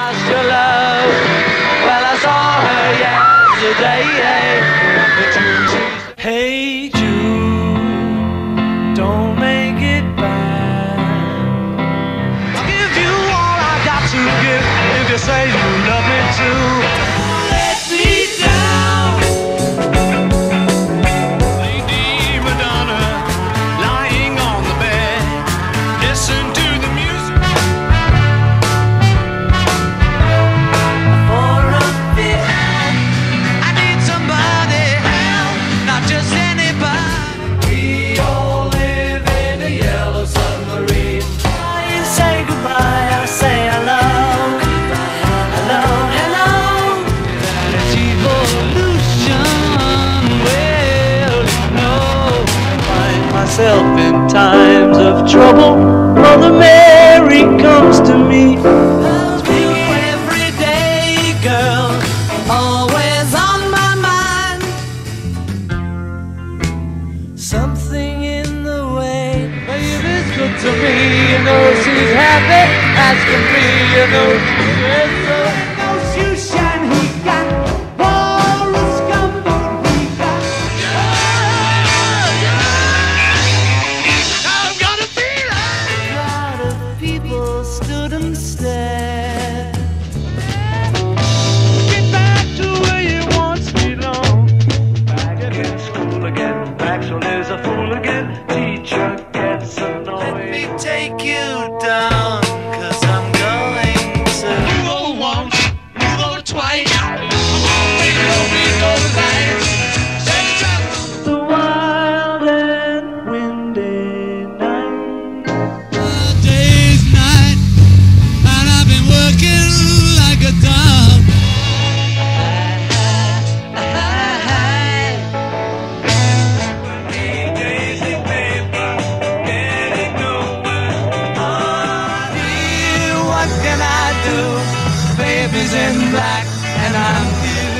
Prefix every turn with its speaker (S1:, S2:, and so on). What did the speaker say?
S1: lost your love. Well, I saw her yesterday. Hey Jude, don't make it bad. I'll give you all I got to give if you say you love me too. Myself in times of trouble. Mother Mary comes to me. Loves me every day, girl. Always on my mind. Something in the way baby's good to me. You know she's happy as can be. You know stood do? Baby's in black, and I'm